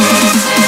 Yeah.